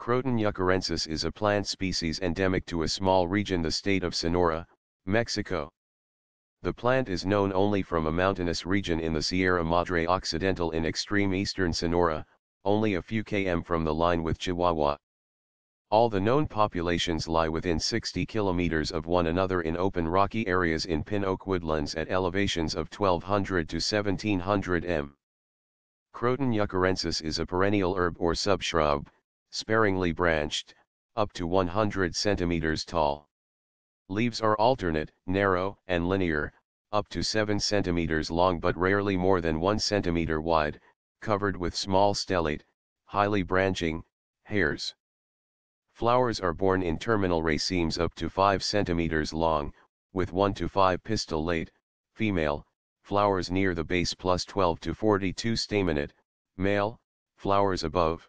Croton yecorensis is a plant species endemic to a small region the state of Sonora, Mexico. The plant is known only from a mountainous region in the Sierra Madre Occidental in extreme eastern Sonora, only a few km from the line with Chihuahua. All the known populations lie within 60 kilometers of one another in open rocky areas in pin oak woodlands at elevations of 1200 to 1700 m. Croton yecorensis is a perennial herb or subshrub, sparingly branched, up to 100 centimeters tall. Leaves are alternate, narrow, and linear, up to 7 centimeters long but rarely more than 1 centimeter wide, covered with small stellate, highly branching, hairs. Flowers are borne in terminal racemes up to 5 cm long, with 1 to 5 pistillate, female, flowers near the base plus 12 to 42 staminate, male, flowers above.